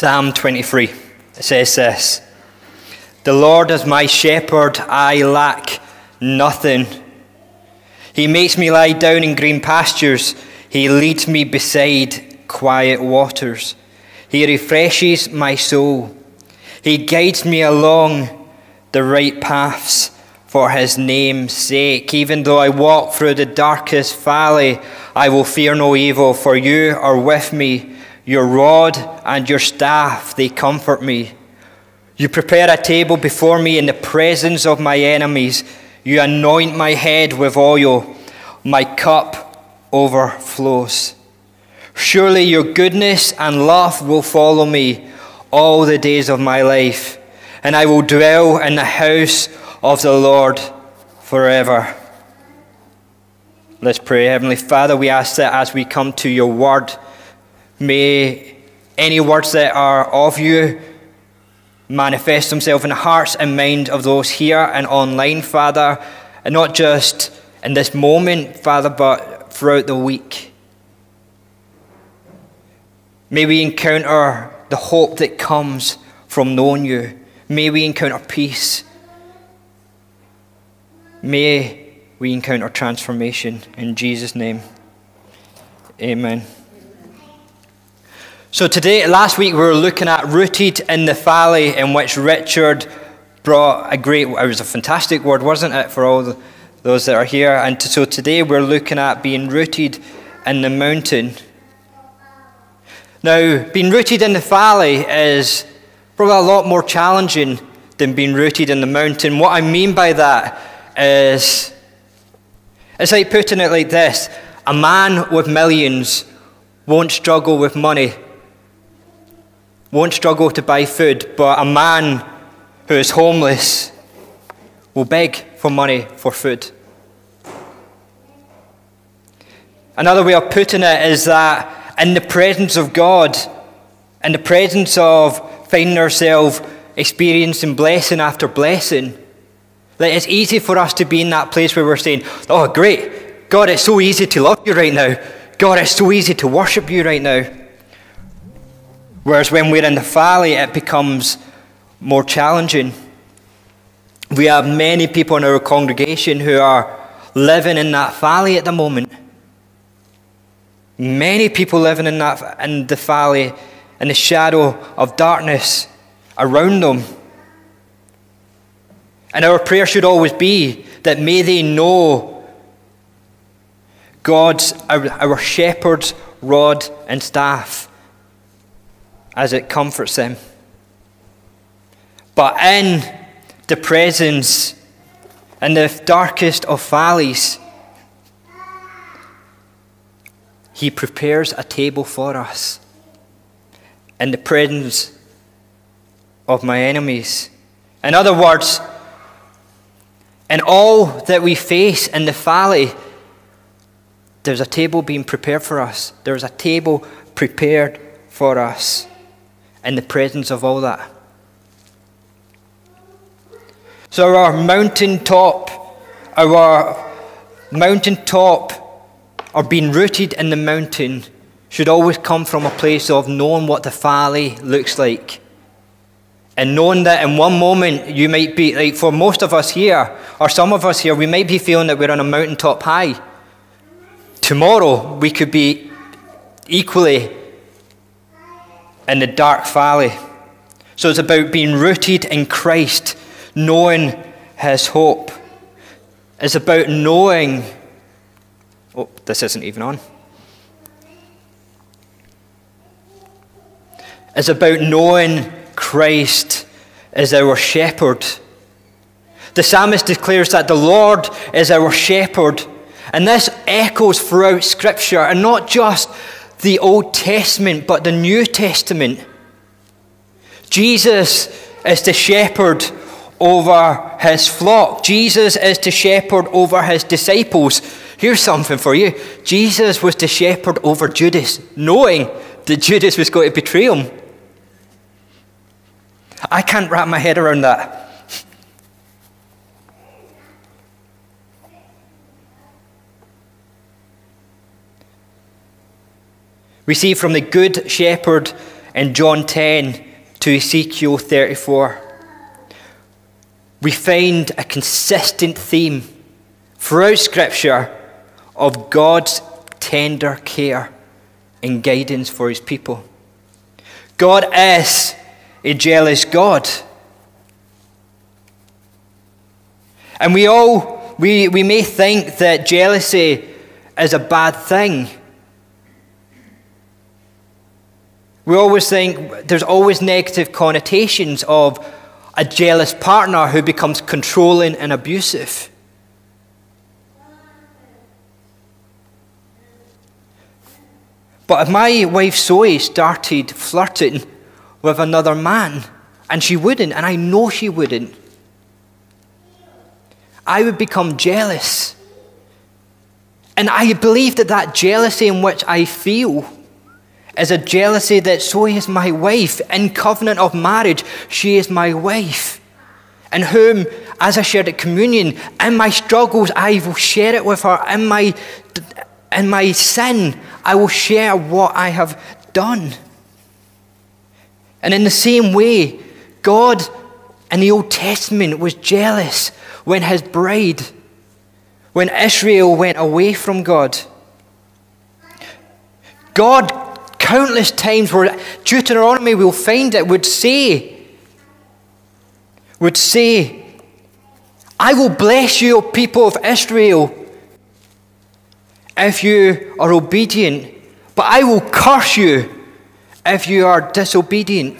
Psalm 23. It says this The Lord is my shepherd, I lack nothing. He makes me lie down in green pastures, He leads me beside quiet waters. He refreshes my soul. He guides me along the right paths for his name's sake. Even though I walk through the darkest valley, I will fear no evil, for you are with me. Your rod and your staff, they comfort me. You prepare a table before me in the presence of my enemies. You anoint my head with oil. My cup overflows. Surely your goodness and love will follow me all the days of my life, and I will dwell in the house of the Lord forever. Let's pray. Heavenly Father, we ask that as we come to your word, may any words that are of you manifest themselves in the hearts and minds of those here and online, Father, and not just in this moment, Father, but throughout the week. May we encounter the hope that comes from knowing you. May we encounter peace. May we encounter transformation. In Jesus' name, amen. So, today, last week, we were looking at Rooted in the Valley, in which Richard brought a great, it was a fantastic word, wasn't it, for all the, those that are here? And so, today, we're looking at being rooted in the mountain. Now, being rooted in the valley is probably a lot more challenging than being rooted in the mountain. What I mean by that is it's like putting it like this a man with millions won't struggle with money, won't struggle to buy food, but a man who is homeless will beg for money for food. Another way of putting it is that in the presence of God, in the presence of finding ourselves experiencing blessing after blessing, that it's easy for us to be in that place where we're saying, Oh, great, God, it's so easy to love you right now. God, it's so easy to worship you right now. Whereas when we're in the valley, it becomes more challenging. We have many people in our congregation who are living in that valley at the moment. Many people living in, that, in the valley, in the shadow of darkness around them. And our prayer should always be that may they know God's, our, our shepherd's rod and staff as it comforts them. But in the presence, in the darkest of valleys, He prepares a table for us in the presence of my enemies. In other words, in all that we face in the valley, there's a table being prepared for us. There's a table prepared for us in the presence of all that. So, our mountaintop, our mountaintop or being rooted in the mountain should always come from a place of knowing what the valley looks like. And knowing that in one moment you might be, like for most of us here, or some of us here, we might be feeling that we're on a mountaintop high. Tomorrow we could be equally in the dark valley. So it's about being rooted in Christ, knowing His hope. It's about knowing Oh, this isn't even on. It's about knowing Christ as our shepherd. The psalmist declares that the Lord is our shepherd. And this echoes throughout Scripture, and not just the Old Testament, but the New Testament. Jesus is the shepherd over his flock, Jesus is the shepherd over his disciples. Here's something for you Jesus was the shepherd over Judas, knowing that Judas was going to betray him. I can't wrap my head around that. We see from the Good Shepherd in John 10 to Ezekiel 34, we find a consistent theme throughout Scripture of God's tender care and guidance for his people. God is a jealous God. And we all, we, we may think that jealousy is a bad thing. We always think there's always negative connotations of a jealous partner who becomes controlling and abusive. But if my wife Zoe started flirting with another man, and she wouldn't, and I know she wouldn't, I would become jealous. And I believe that that jealousy in which I feel is a jealousy that Zoe is my wife. In covenant of marriage, she is my wife. And whom, as I shared at communion, in my struggles, I will share it with her. In my, in my sin, I will share what I have done. And in the same way, God in the Old Testament was jealous when his bride, when Israel went away from God. God, countless times where Deuteronomy, we'll find it, would say, would say, I will bless you, people of Israel, if you are obedient, but I will curse you if you are disobedient.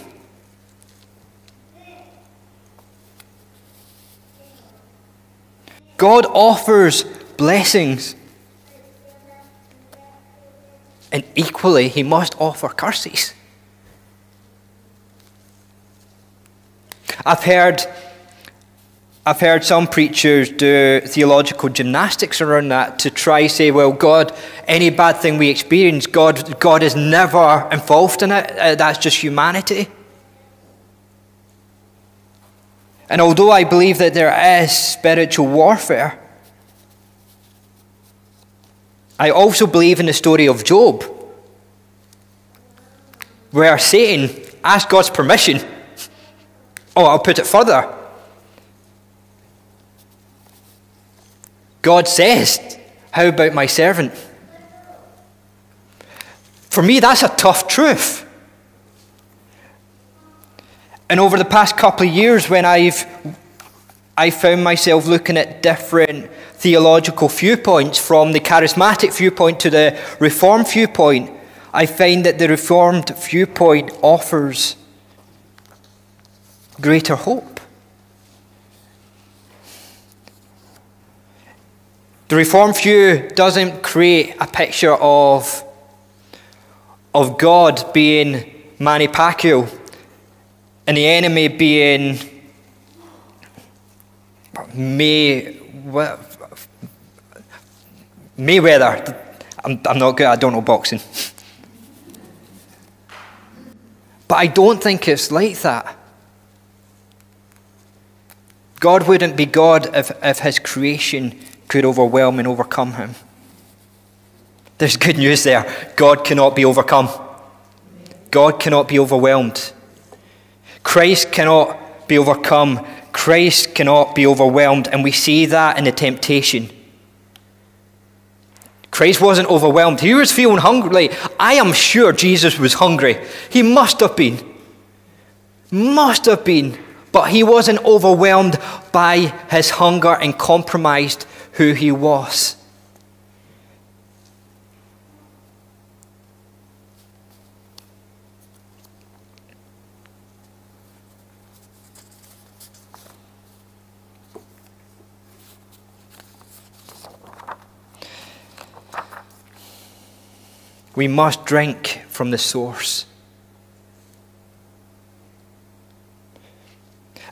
God offers blessings. And equally, he must offer curses. I've heard, I've heard some preachers do theological gymnastics around that to try say, well, God, any bad thing we experience, God, God is never involved in it. Uh, that's just humanity. And although I believe that there is spiritual warfare, I also believe in the story of Job, where Satan asked God's permission. Oh, I'll put it further. God says, How about my servant? For me, that's a tough truth. And over the past couple of years, when I've I found myself looking at different theological viewpoints from the charismatic viewpoint to the reformed viewpoint, I find that the reformed viewpoint offers greater hope. The reformed view doesn't create a picture of, of God being Manny Pacquiao and the enemy being May, Mayweather. I'm, I'm not good, I don't know boxing. But I don't think it's like that. God wouldn't be God if, if his creation could overwhelm and overcome him. There's good news there. God cannot be overcome. God cannot be overwhelmed. Christ cannot be overcome. Christ cannot be overwhelmed. And we see that in the temptation. Christ wasn't overwhelmed. He was feeling hungry. I am sure Jesus was hungry. He must have been. Must have been. But he wasn't overwhelmed by his hunger and compromised who he was. We must drink from the source.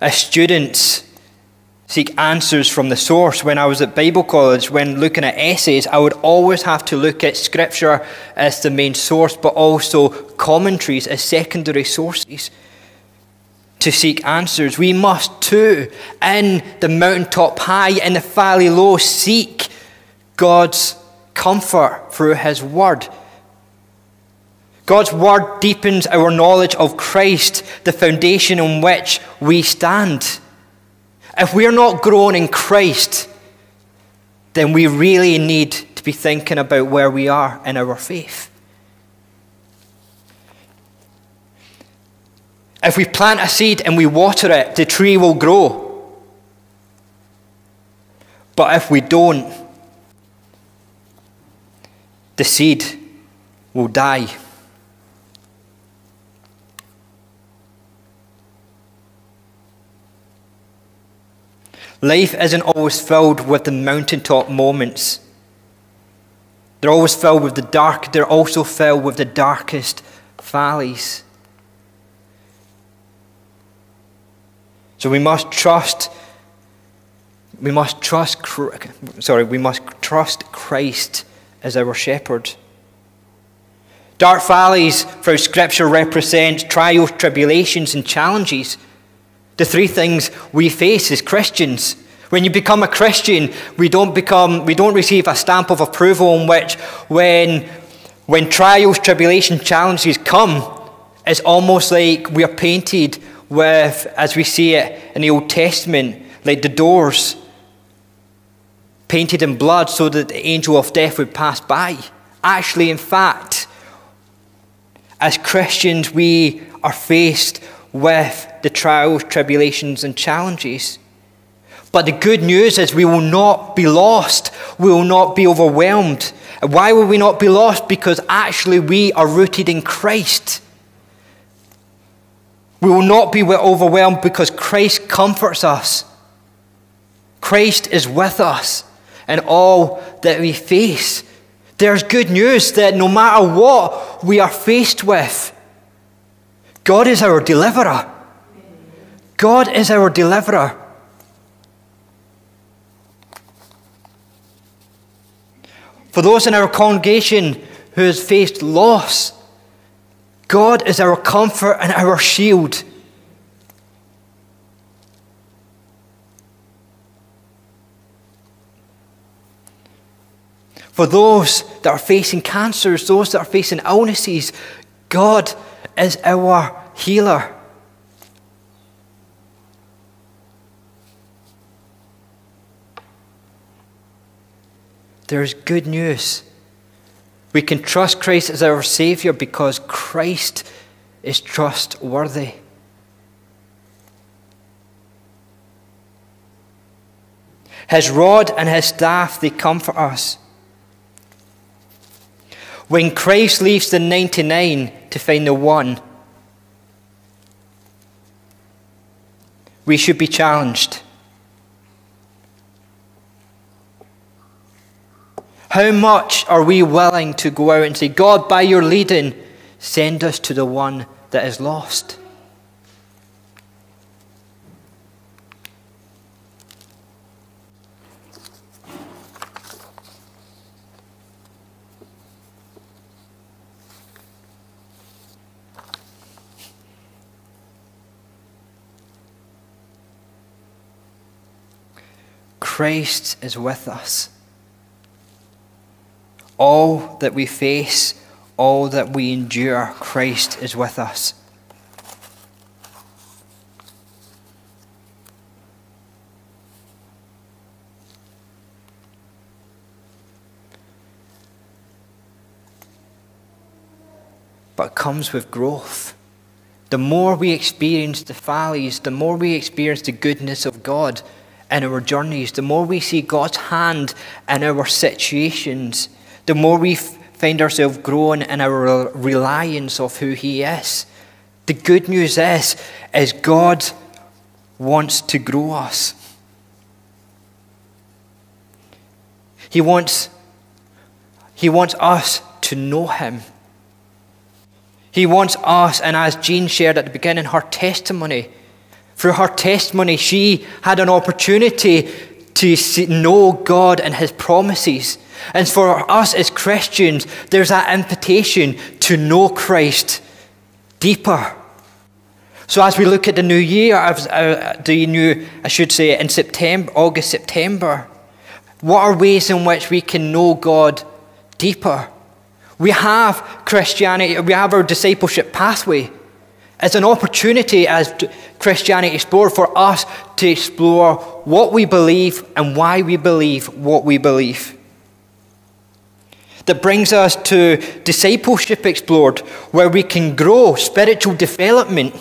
As students seek answers from the source, when I was at Bible college, when looking at essays, I would always have to look at Scripture as the main source, but also commentaries as secondary sources to seek answers. We must too, in the mountaintop high, in the valley low, seek God's comfort through His Word. God's word deepens our knowledge of Christ, the foundation on which we stand. If we're not grown in Christ, then we really need to be thinking about where we are in our faith. If we plant a seed and we water it, the tree will grow. But if we don't, the seed will die. Life isn't always filled with the mountaintop moments. They're always filled with the dark, they're also filled with the darkest valleys. So we must trust we must trust sorry, we must trust Christ as our shepherd. Dark valleys for scripture represent trials, tribulations and challenges the three things we face as Christians. When you become a Christian, we don't become we don't receive a stamp of approval in which when when trials, tribulation, challenges come, it's almost like we are painted with, as we see it in the Old Testament, like the doors painted in blood so that the angel of death would pass by. Actually, in fact, as Christians, we are faced with the trials, tribulations, and challenges. But the good news is we will not be lost. We will not be overwhelmed. Why will we not be lost? Because actually we are rooted in Christ. We will not be overwhelmed because Christ comforts us. Christ is with us in all that we face. There's good news that no matter what we are faced with, God is our deliverer. God is our deliverer. For those in our congregation who has faced loss, God is our comfort and our shield. For those that are facing cancers, those that are facing illnesses, God is our healer. There's good news. We can trust Christ as our Savior because Christ is trustworthy. His rod and his staff, they comfort us. When Christ leaves the 99 to find the one, we should be challenged. How much are we willing to go out and say, God, by your leading, send us to the one that is lost? Christ is with us. All that we face, all that we endure, Christ is with us. But comes with growth. The more we experience the valleys, the more we experience the goodness of God in our journeys, the more we see God's hand in our situations, the more we find ourselves growing in our reliance of who He is. The good news is, is God wants to grow us. He wants, he wants us to know Him. He wants us, and as Jean shared at the beginning, her testimony, through her testimony, she had an opportunity to know God and His promises. And for us as Christians, there's that invitation to know Christ deeper. So as we look at the new year, uh, the new, I should say, in September, August, September, what are ways in which we can know God deeper? We have Christianity, we have our discipleship pathway. It's an opportunity as Christianity Explored for us to explore what we believe and why we believe what we believe. That brings us to Discipleship Explored, where we can grow spiritual development.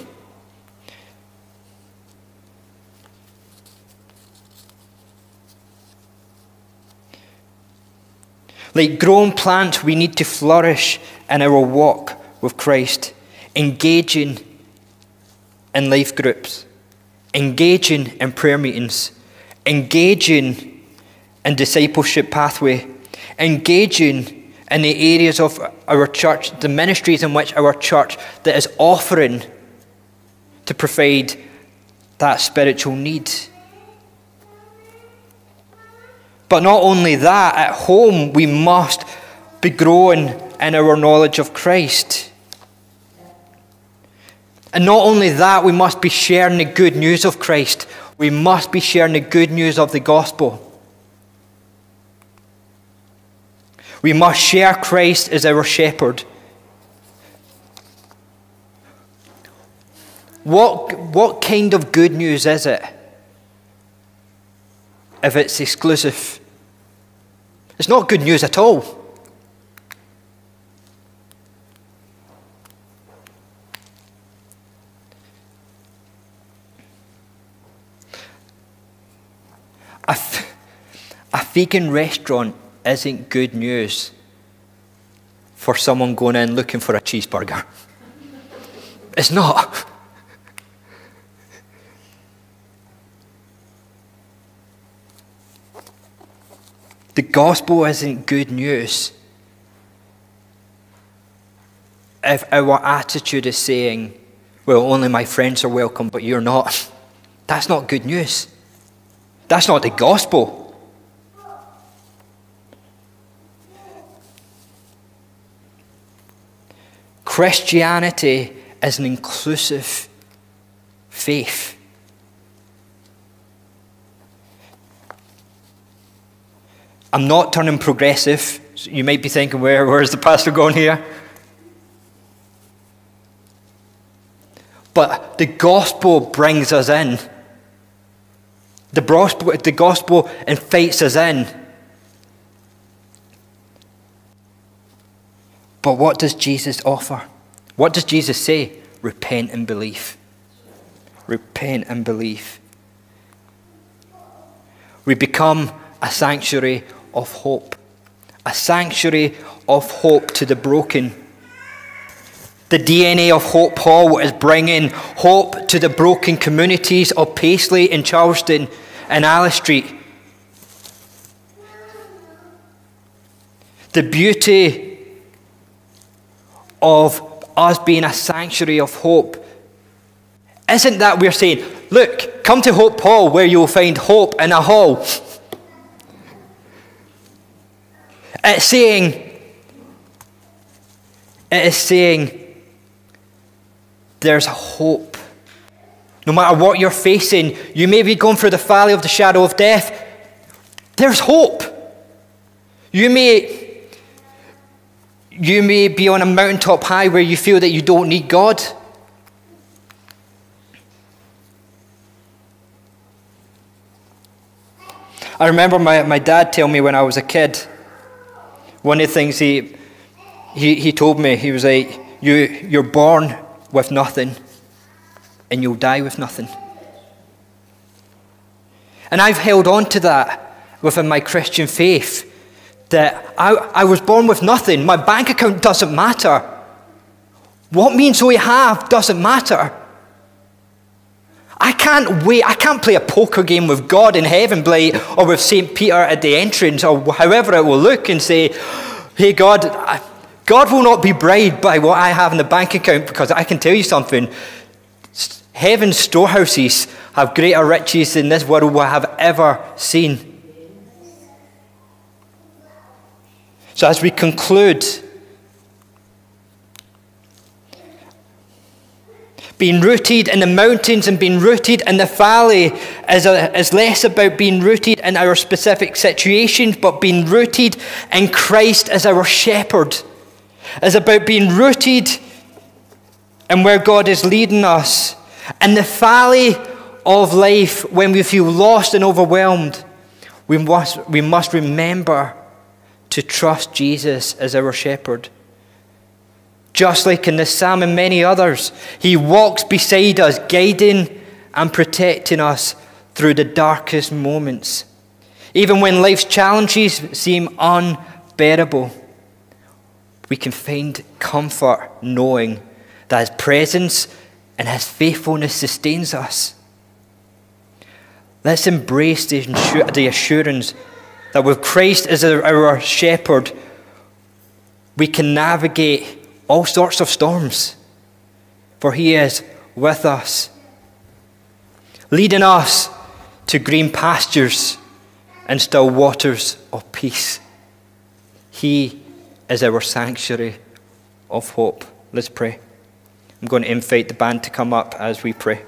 Like grown plants, we need to flourish in our walk with Christ, engaging in life groups, engaging in prayer meetings, engaging in discipleship pathway, engaging in the areas of our church, the ministries in which our church that is offering to provide that spiritual need. But not only that, at home we must be growing in our knowledge of Christ. And not only that, we must be sharing the good news of Christ. We must be sharing the good news of the gospel. We must share Christ as our shepherd. What, what kind of good news is it if it's exclusive? It's not good news at all. A, a vegan restaurant isn't good news for someone going in looking for a cheeseburger. It's not. The gospel isn't good news if our attitude is saying, well, only my friends are welcome, but you're not. That's not good news. That's not the gospel. Christianity is an inclusive faith. I'm not turning progressive. You might be thinking, where, where's the pastor going here? But the gospel brings us in. The gospel, the gospel invites us in. But what does Jesus offer? What does Jesus say? Repent and believe. Repent and believe. We become a sanctuary of hope, a sanctuary of hope to the broken. The DNA of Hope Hall is bringing hope to the broken communities of Paisley and Charleston and Alice Street. The beauty of us being a sanctuary of hope isn't that we're saying, look, come to Hope Hall where you'll find hope in a hall. It's saying, it is saying, there's a hope. No matter what you're facing, you may be going through the valley of the shadow of death. There's hope. You may, you may be on a mountaintop high where you feel that you don't need God. I remember my, my dad telling me when I was a kid one of the things he, he, he told me, he was like, you, You're born with nothing, and you'll die with nothing. And I've held on to that within my Christian faith that I, I was born with nothing. My bank account doesn't matter. What means we have doesn't matter. I can't wait. I can't play a poker game with God in heaven, Blake, or with St. Peter at the entrance, or however it will look, and say, Hey, God, God will not be bribed by what I have in the bank account because I can tell you something. Heaven's storehouses have greater riches than this world will have ever seen. So, as we conclude, Being rooted in the mountains and being rooted in the valley is, a, is less about being rooted in our specific situations, but being rooted in Christ as our shepherd. is about being rooted in where God is leading us. In the valley of life, when we feel lost and overwhelmed, we must, we must remember to trust Jesus as our shepherd. Just like in this psalm and many others, he walks beside us, guiding and protecting us through the darkest moments. Even when life's challenges seem unbearable, we can find comfort knowing that His presence and His faithfulness sustains us. Let's embrace the assurance that with Christ as our shepherd, we can navigate all sorts of storms, for He is with us, leading us to green pastures and still waters of peace. He is our sanctuary of hope. Let's pray. I'm going to invite the band to come up as we pray.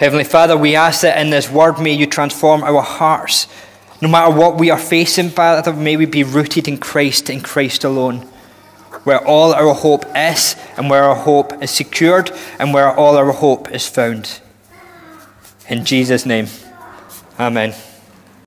Heavenly Father, we ask that in this word, may you transform our hearts. No matter what we are facing, Father, may we be rooted in Christ and Christ alone, where all our hope is, and where our hope is secured, and where all our hope is found. In Jesus' name, Amen.